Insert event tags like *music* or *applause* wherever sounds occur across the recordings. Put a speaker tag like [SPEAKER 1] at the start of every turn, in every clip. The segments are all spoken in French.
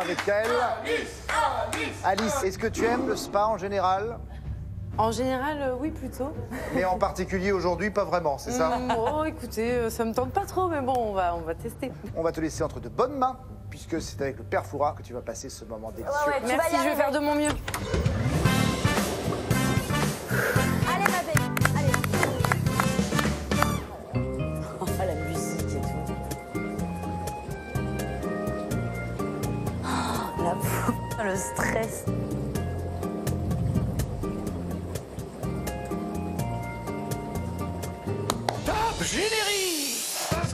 [SPEAKER 1] avec elle. Alice, est-ce que tu aimes le spa en général?
[SPEAKER 2] En général, euh, oui, plutôt.
[SPEAKER 1] Mais en particulier aujourd'hui, pas vraiment, c'est ça?
[SPEAKER 2] Mm, oh, écoutez, euh, ça me tente pas trop, mais bon, on va, on va tester.
[SPEAKER 1] On va te laisser entre de bonnes mains, puisque c'est avec le père Fouras que tu vas passer ce moment délicieux.
[SPEAKER 3] Ouais, ouais, tu vas
[SPEAKER 2] Merci,
[SPEAKER 3] y
[SPEAKER 2] je vais faire de mon mieux.
[SPEAKER 4] Le stress.
[SPEAKER 5] Top générique space,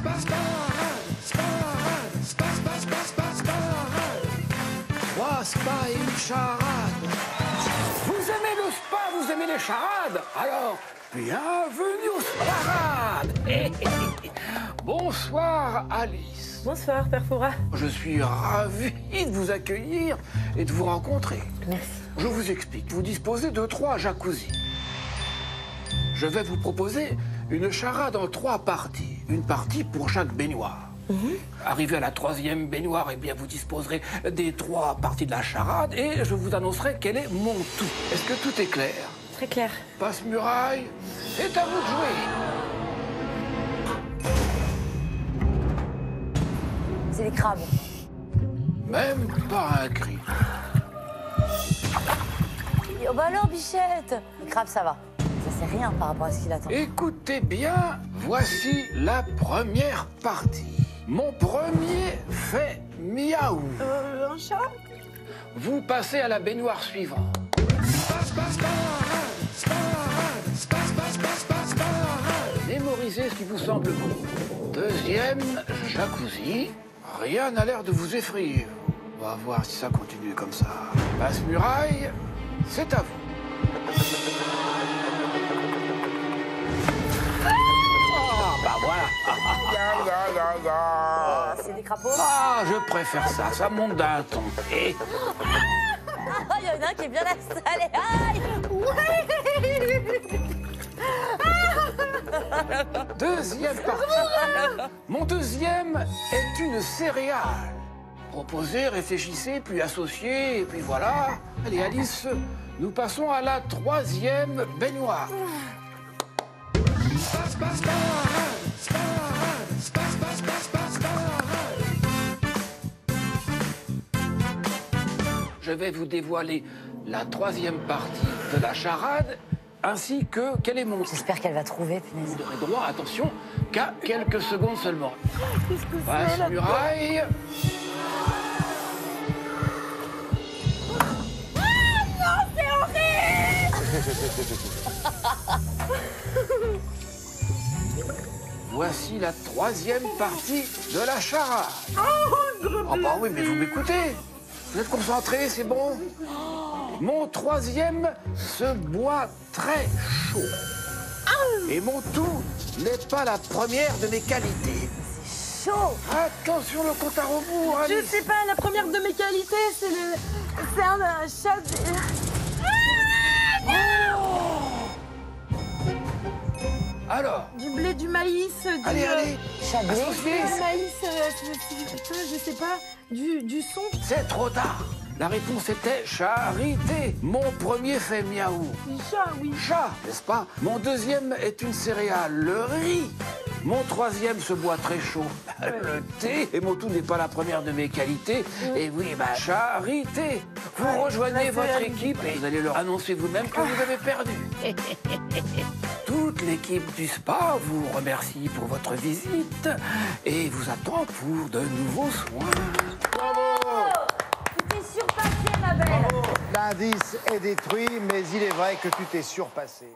[SPEAKER 5] space, parade. Trois spas et une charade. Vous aimez le spa, vous aimez les charades Alors, bienvenue au Sparade Bonsoir Alice.
[SPEAKER 2] Bonsoir, Père Fouras.
[SPEAKER 5] Je suis ravi de vous accueillir et de vous rencontrer.
[SPEAKER 2] Merci.
[SPEAKER 5] Je vous explique. Vous disposez de trois jacuzzi. Je vais vous proposer une charade en trois parties. Une partie pour chaque baignoire. Arrivé à la troisième baignoire, eh bien, vous disposerez des trois parties de la charade et je vous annoncerai quel est mon tout. Est-ce que tout est clair?
[SPEAKER 2] Très clair.
[SPEAKER 5] Passe-muraille, c'est à vous de jouer.
[SPEAKER 4] C'est des crabes.
[SPEAKER 5] Même pas un cri.
[SPEAKER 4] Oh, bah alors, bichette Les crabes, ça va. Ça, c'est rien par rapport à ce qu'il attend.
[SPEAKER 5] Écoutez bien, voici la première partie. Mon premier fait miaou.
[SPEAKER 2] Euh, un chat?
[SPEAKER 5] Vous passez à la baignoire suivante. Mémorisez ce qui vous semble bon. Deuxième jacuzzi. Rien n'a l'air de vous effrayer. On va voir si ça continue comme ça. Passe-muraille, c'est à vous. Ah, bah voilà.
[SPEAKER 4] Ah, *laughs* c'est des crapauds
[SPEAKER 5] Ah, je préfère ça. Ça monte d'un ton. Et *laughs*
[SPEAKER 4] Ah, il y en a un qui est bien installé. Aïe *laughs*
[SPEAKER 5] Deuxième partie. Mon deuxième est une céréale. Proposez, réfléchissez, puis associez, et puis voilà. Allez, Alice, nous passons à la troisième baignoire. Je vais vous dévoiler la troisième partie de la charade, ainsi que quel est mon
[SPEAKER 4] J'espère qu'elle va trouver, punaise.
[SPEAKER 5] vous aurez droit, attention, qu'à quelques secondes seulement. Passe muraille. *laughs* Voici la troisième partie de la charade. Oh, bah oui, mais vous m'écoutez. Vous êtes concentrés, c'est bon Mon troisième se boit très chaud. Et mon tout n'est pas la première de mes qualités.
[SPEAKER 4] Chaud
[SPEAKER 5] Attention, le compte à rebours,
[SPEAKER 2] Je sais pas, la première de mes qualités, c'est le. C'est un, un chat.
[SPEAKER 5] Alors,
[SPEAKER 2] Du blé, du maïs, du.
[SPEAKER 5] allez, allez,
[SPEAKER 4] Chablé
[SPEAKER 5] associez.
[SPEAKER 2] Du maïs, euh, je sais pas. Du, du son.
[SPEAKER 5] C'est trop tard. La réponse était charité. Mon premier fait miaou.
[SPEAKER 2] Chat, oui.
[SPEAKER 5] Chat, n'est-ce pas? Mon deuxième est une céréale, le riz. Mon troisième se boit très chaud, *laughs* le thé. Et mon tout n'est pas la première de mes qualités. Et oui, bah, charité. Vous rejoignez votre équipe et vous allez leur annoncer vous-même que vous avez perdu. *laughs* Toute l'équipe du spa vous remercie pour votre visite et vous attend pour de nouveaux soins.
[SPEAKER 3] Tu t'es surpassée, ma belle.
[SPEAKER 1] L'indice est détruit, mais il est vrai que tu t'es surpassé.